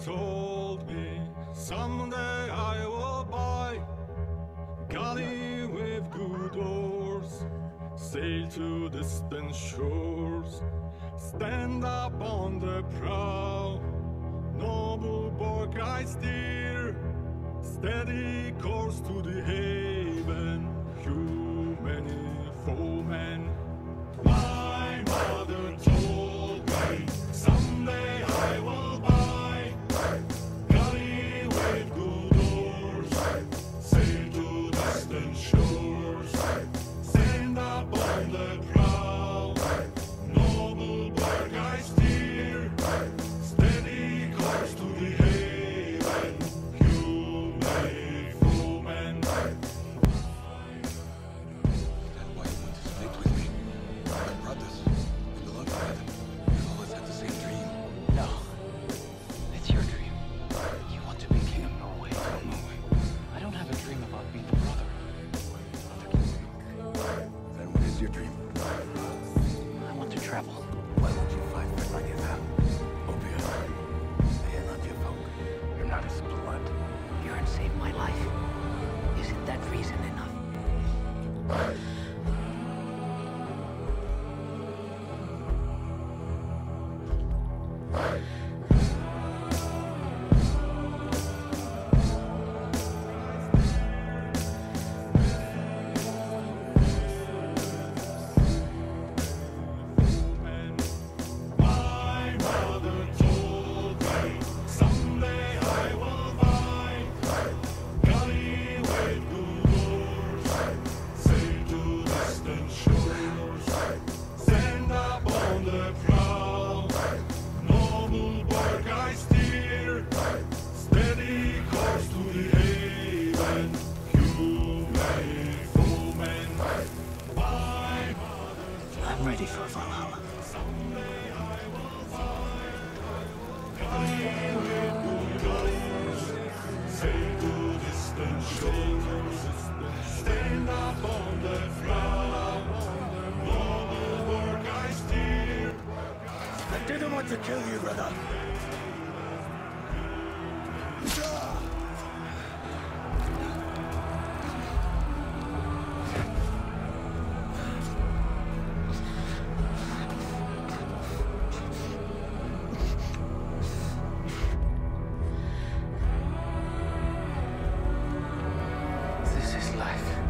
Told me someday I will buy galley with good oars, sail to distant shores, stand up on the prow. Noble bark I steer, steady course to the haven. Few to distant your dream? I want to travel. Why won't you fight for Ragnarok? Obia, I love you, folk. You're not his blood. Bjorn saved my life. Isn't that reason enough? Ready for Valhalla. I didn't want to kill you, brother. Life.